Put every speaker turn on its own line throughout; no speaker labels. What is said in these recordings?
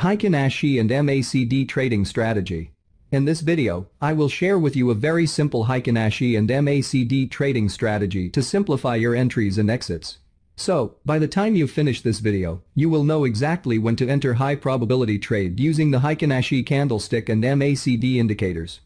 Heikin Ashi and MACD Trading Strategy. In this video, I will share with you a very simple Heikin Ashi and MACD trading strategy to simplify your entries and exits. So, by the time you finish this video, you will know exactly when to enter high probability trade using the Heikin Ashi candlestick and MACD indicators.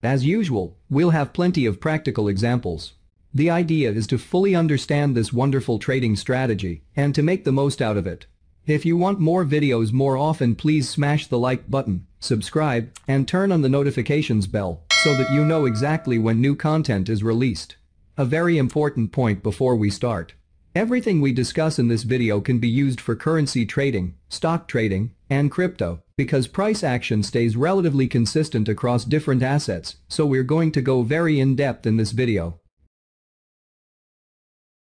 As usual, we'll have plenty of practical examples. The idea is to fully understand this wonderful trading strategy and to make the most out of it. If you want more videos more often please smash the like button, subscribe, and turn on the notifications bell so that you know exactly when new content is released. A very important point before we start. Everything we discuss in this video can be used for currency trading, stock trading, and crypto because price action stays relatively consistent across different assets, so we're going to go very in-depth in this video.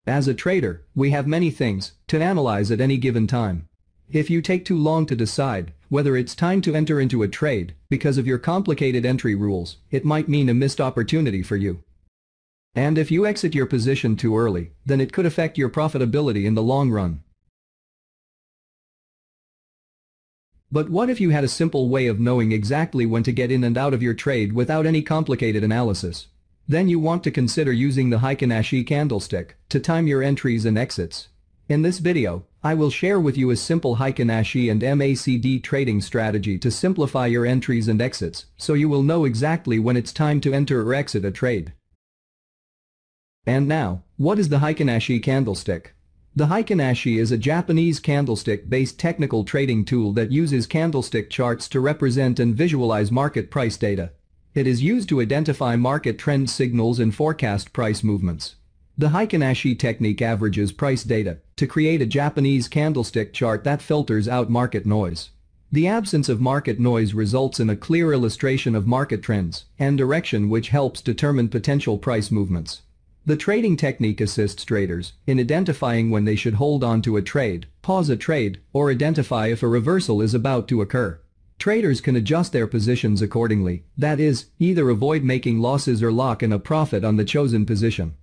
As a trader, we have many things to analyze at any given time. If you take too long to decide whether it's time to enter into a trade because of your complicated entry rules, it might mean a missed opportunity for you. And if you exit your position too early, then it could affect your profitability in the long run. But what if you had a simple way of knowing exactly when to get in and out of your trade without any complicated analysis? Then you want to consider using the Heikin Ashi candlestick to time your entries and exits. In this video, I will share with you a simple Heikin Ashi and MACD trading strategy to simplify your entries and exits so you will know exactly when it's time to enter or exit a trade. And now, what is the Heikin Ashi candlestick? The Heikin Ashi is a Japanese candlestick-based technical trading tool that uses candlestick charts to represent and visualize market price data. It is used to identify market trend signals and forecast price movements. The Heikin Ashi technique averages price data to create a Japanese candlestick chart that filters out market noise. The absence of market noise results in a clear illustration of market trends and direction which helps determine potential price movements. The trading technique assists traders in identifying when they should hold on to a trade, pause a trade, or identify if a reversal is about to occur. Traders can adjust their positions accordingly, that is, either avoid making losses or lock in a profit on the chosen position.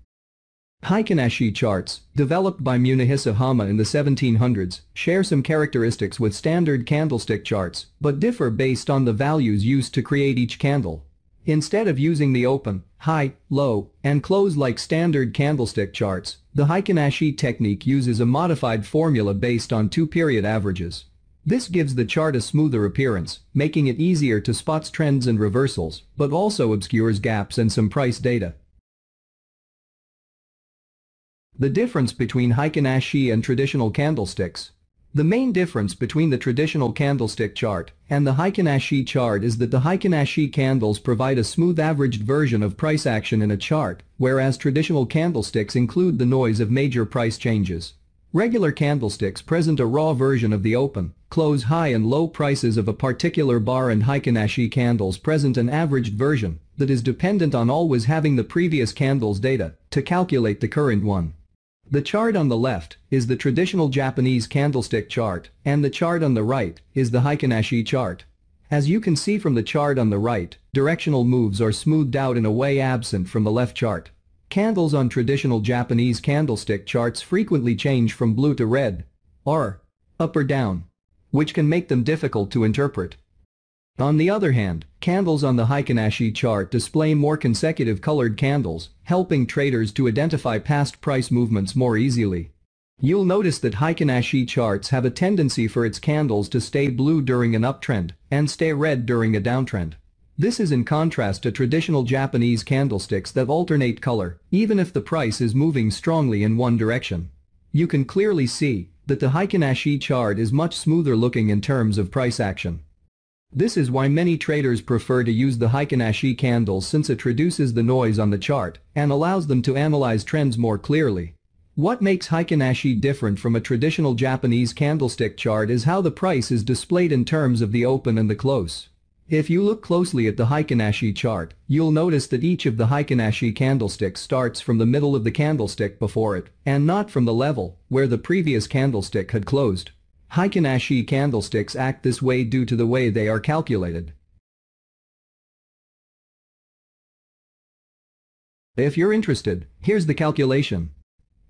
Heikin Ashi charts, developed by Munehisa Homma in the 1700s, share some characteristics with standard candlestick charts, but differ based on the values used to create each candle. Instead of using the open, high, low, and close like standard candlestick charts, the Heikin Ashi technique uses a modified formula based on two period averages. This gives the chart a smoother appearance, making it easier to spot trends and reversals, but also obscures gaps and some price data. The difference between Heikin Ashi and traditional candlesticks. The main difference between the traditional candlestick chart and the Heikin Ashi chart is that the Heikin Ashi candles provide a smooth averaged version of price action in a chart, whereas traditional candlesticks include the noise of major price changes. Regular candlesticks present a raw version of the open, close high and low prices of a particular bar and Heikin Ashi candles present an averaged version that is dependent on always having the previous candle's data to calculate the current one. The chart on the left is the traditional Japanese candlestick chart and the chart on the right is the Heikin Ashi chart. As you can see from the chart on the right, directional moves are smoothed out in a way absent from the left chart. Candles on traditional Japanese candlestick charts frequently change from blue to red, or up or down, which can make them difficult to interpret. On the other hand, candles on the Heikin Ashi chart display more consecutive colored candles, helping traders to identify past price movements more easily. You'll notice that Heikin Ashi charts have a tendency for its candles to stay blue during an uptrend and stay red during a downtrend. This is in contrast to traditional Japanese candlesticks that alternate color, even if the price is moving strongly in one direction. You can clearly see that the Heikin Ashi chart is much smoother looking in terms of price action. This is why many traders prefer to use the Heikin Ashi candles since it reduces the noise on the chart and allows them to analyze trends more clearly. What makes Heikin Ashi different from a traditional Japanese candlestick chart is how the price is displayed in terms of the open and the close. If you look closely at the Heikin Ashi chart, you'll notice that each of the Heikin Ashi candlesticks starts from the middle of the candlestick before it, and not from the level where the previous candlestick had closed. Heikin Ashi candlesticks act this way due to the way they are calculated. If you're interested, here's the calculation.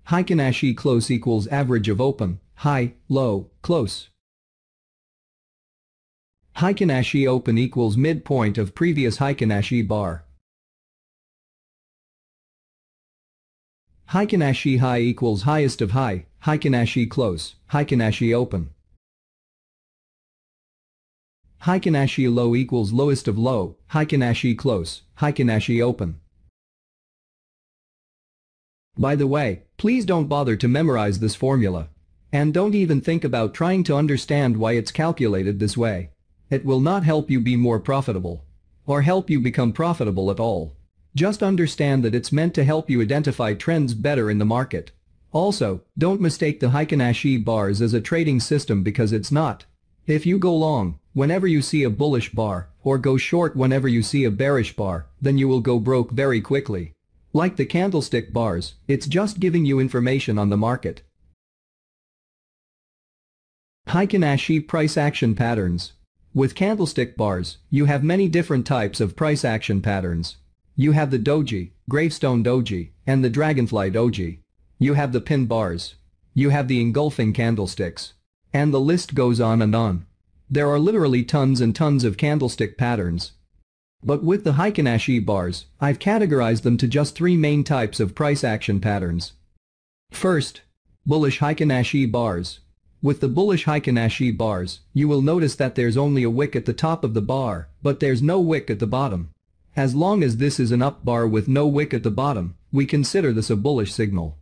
Heikin Ashi close equals average of open, high, low, close. Heikin Ashi open equals midpoint of previous Heikin Ashi bar. Heikin Ashi high equals highest of high, Heikin Ashi close, Heikin Ashi open. Heikin Ashi low equals lowest of low, Heikin Ashi close, Heikin Ashi open. By the way, please don't bother to memorize this formula. And don't even think about trying to understand why it's calculated this way. It will not help you be more profitable. Or help you become profitable at all. Just understand that it's meant to help you identify trends better in the market. Also, don't mistake the Heikin Ashi bars as a trading system because it's not. If you go long, whenever you see a bullish bar, or go short whenever you see a bearish bar, then you will go broke very quickly. Like the candlestick bars, it's just giving you information on the market. Heikin Ashi price action patterns. With candlestick bars, you have many different types of price action patterns. You have the doji, gravestone doji, and the dragonfly doji. You have the pin bars. You have the engulfing candlesticks. And the list goes on and on. There are literally tons and tons of candlestick patterns. But with the Heikin Ashi bars, I've categorized them to just three main types of price action patterns. First, bullish Heikin Ashi bars. With the bullish Heikin Ashi bars, you will notice that there's only a wick at the top of the bar, but there's no wick at the bottom. As long as this is an up bar with no wick at the bottom, we consider this a bullish signal.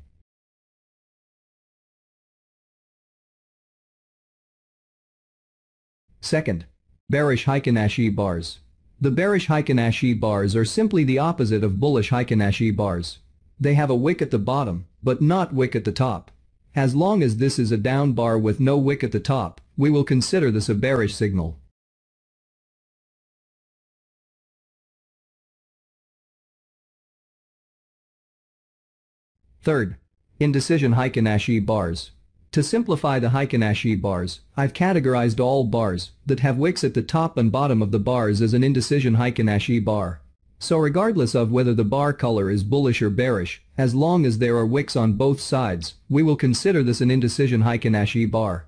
Second, bearish Heikin Ashi bars. The bearish Heikin Ashi bars are simply the opposite of bullish Heikin Ashi bars. They have a wick at the bottom, but not wick at the top. As long as this is a down bar with no wick at the top, we will consider this a bearish signal. Third, indecision Heikin Ashi bars. To simplify the Heikin Ashi bars, I've categorized all bars that have wicks at the top and bottom of the bars as an indecision Heikin Ashi bar. So regardless of whether the bar color is bullish or bearish, as long as there are wicks on both sides, we will consider this an indecision Heikin Ashi bar.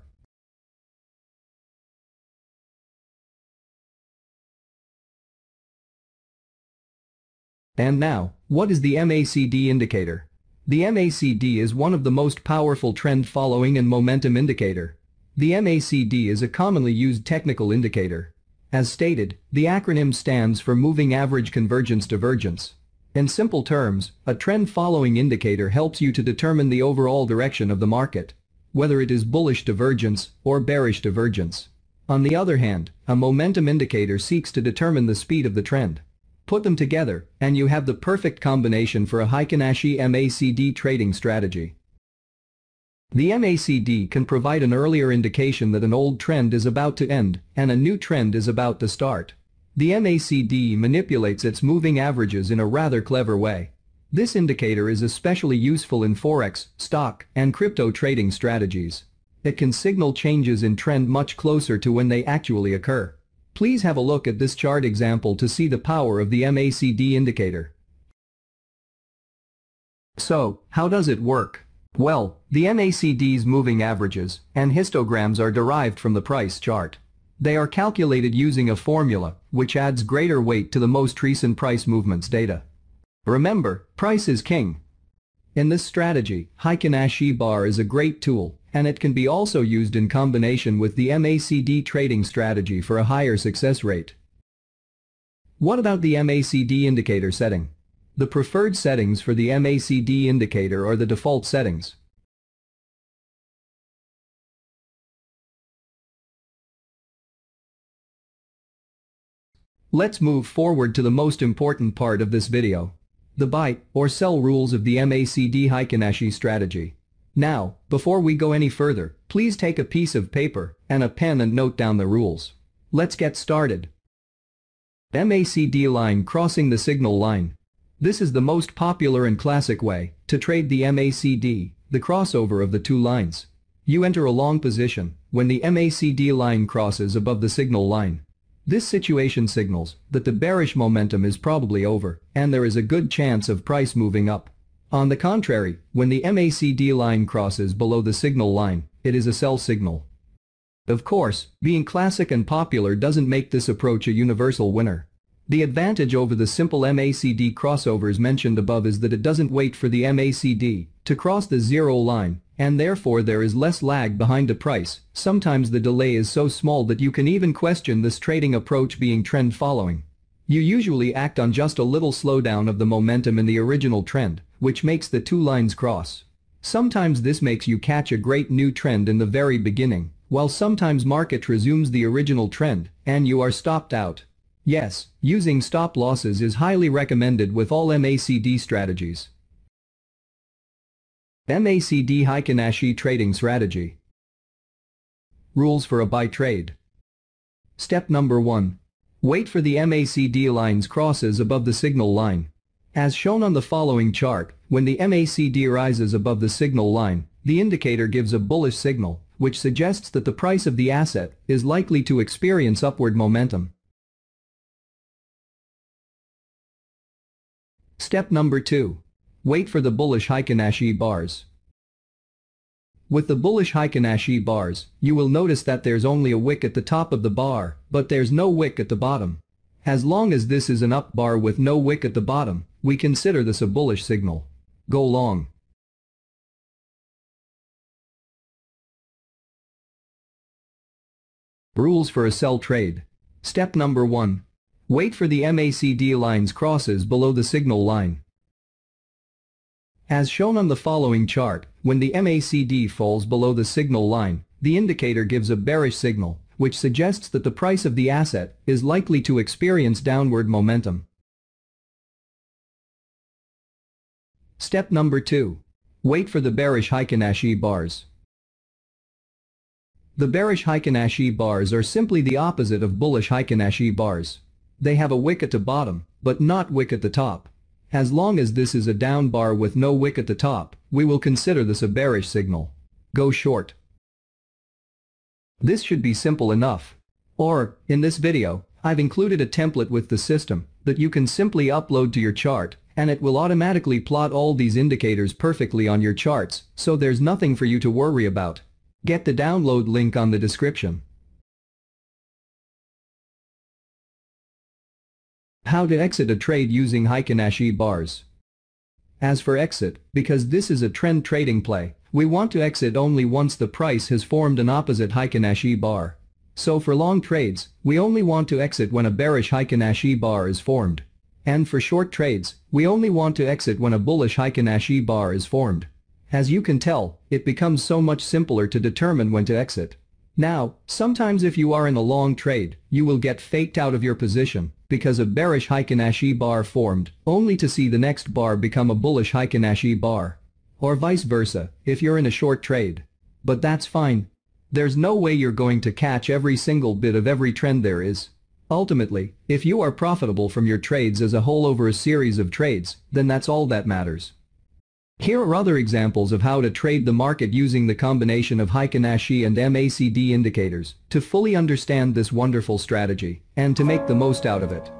And now, what is the MACD indicator? The MACD is one of the most powerful trend following and momentum indicator. The MACD is a commonly used technical indicator. As stated, the acronym stands for Moving Average Convergence Divergence. In simple terms, a trend following indicator helps you to determine the overall direction of the market, whether it is bullish divergence or bearish divergence. On the other hand, a momentum indicator seeks to determine the speed of the trend. Put them together, and you have the perfect combination for a Heikin Ashi MACD trading strategy. The MACD can provide an earlier indication that an old trend is about to end and a new trend is about to start. The MACD manipulates its moving averages in a rather clever way. This indicator is especially useful in forex, stock, and crypto trading strategies. It can signal changes in trend much closer to when they actually occur. Please have a look at this chart example to see the power of the MACD indicator. So, how does it work? Well, the MACD's moving averages and histograms are derived from the price chart. They are calculated using a formula, which adds greater weight to the most recent price movements data. Remember, price is king. In this strategy, Heikin Ashi bar is a great tool and it can be also used in combination with the MACD trading strategy for a higher success rate. What about the MACD indicator setting? The preferred settings for the MACD indicator are the default settings. Let's move forward to the most important part of this video. The buy or sell rules of the MACD Heikin Ashi strategy. Now, before we go any further, please take a piece of paper and a pen and note down the rules. Let's get started. MACD line crossing the signal line. This is the most popular and classic way to trade the MACD, the crossover of the two lines. You enter a long position when the MACD line crosses above the signal line. This situation signals that the bearish momentum is probably over and there is a good chance of price moving up. On the contrary, when the MACD line crosses below the signal line, it is a sell signal. Of course, being classic and popular doesn't make this approach a universal winner. The advantage over the simple MACD crossovers mentioned above is that it doesn't wait for the MACD to cross the zero line, and therefore there is less lag behind the price. Sometimes the delay is so small that you can even question this trading approach being trend following. You usually act on just a little slowdown of the momentum in the original trend, which makes the two lines cross. Sometimes this makes you catch a great new trend in the very beginning, while sometimes market resumes the original trend and you are stopped out. Yes, using stop losses is highly recommended with all MACD strategies. MACD Heikin Ashi Trading Strategy Rules for a buy trade Step number 1. Wait for the MACD lines crosses above the signal line. As shown on the following chart, when the MACD rises above the signal line, the indicator gives a bullish signal, which suggests that the price of the asset is likely to experience upward momentum. Step number 2. Wait for the bullish Heikin Ashi bars. With the bullish Heikin Ashi bars, you will notice that there's only a wick at the top of the bar, but there's no wick at the bottom. As long as this is an up bar with no wick at the bottom, we consider this a bullish signal. Go long. Rules for a sell trade. Step number 1. Wait for the MACD lines crosses below the signal line. As shown on the following chart, when the MACD falls below the signal line, the indicator gives a bearish signal, which suggests that the price of the asset is likely to experience downward momentum. Step number 2. Wait for the bearish Heikin Ashi bars. The bearish Heikin Ashi bars are simply the opposite of bullish Heikin Ashi bars. They have a wick at the bottom, but not wick at the top. As long as this is a down bar with no wick at the top, we will consider this a bearish signal. Go short. This should be simple enough. Or, in this video, I've included a template with the system that you can simply upload to your chart and it will automatically plot all these indicators perfectly on your charts, so there's nothing for you to worry about. Get the download link on the description. How to exit a trade using Heikin Ashi bars. As for exit, because this is a trend trading play, we want to exit only once the price has formed an opposite Heikin Ashi bar. So for long trades, we only want to exit when a bearish Heikin Ashi bar is formed. And for short trades, we only want to exit when a bullish Heikin Ashi bar is formed. As you can tell, it becomes so much simpler to determine when to exit. Now, sometimes if you are in a long trade, you will get faked out of your position because a bearish Heikin Ashi bar formed, only to see the next bar become a bullish Heikin Ashi bar. Or vice versa, if you're in a short trade. But that's fine. There's no way you're going to catch every single bit of every trend there is. Ultimately, if you are profitable from your trades as a whole over a series of trades, then that's all that matters. Here are other examples of how to trade the market using the combination of Heikin Ashi and MACD indicators to fully understand this wonderful strategy and to make the most out of it.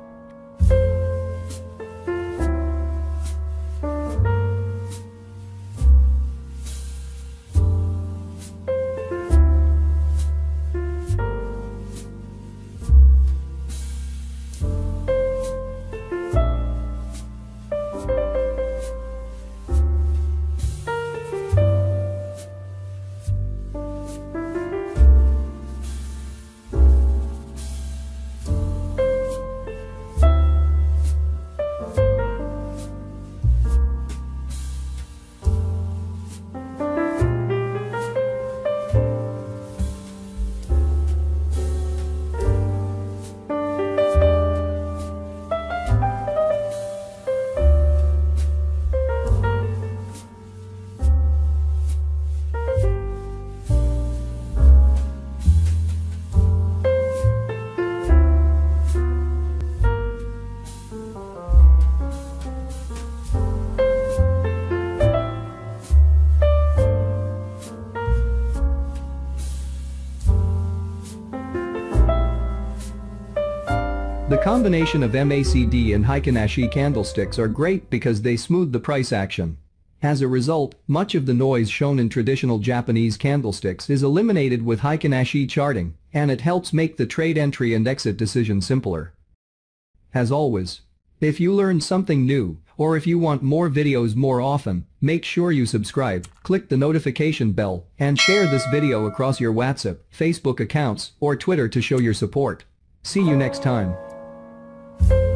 The combination of MACD and Heikin Ashi candlesticks are great because they smooth the price action. As a result, much of the noise shown in traditional Japanese candlesticks is eliminated with Heikin Ashi charting, and it helps make the trade entry and exit decision simpler. As always, if you learned something new, or if you want more videos more often, make sure you subscribe, click the notification bell, and share this video across your WhatsApp, Facebook accounts, or Twitter to show your support. See you next time. Thank you.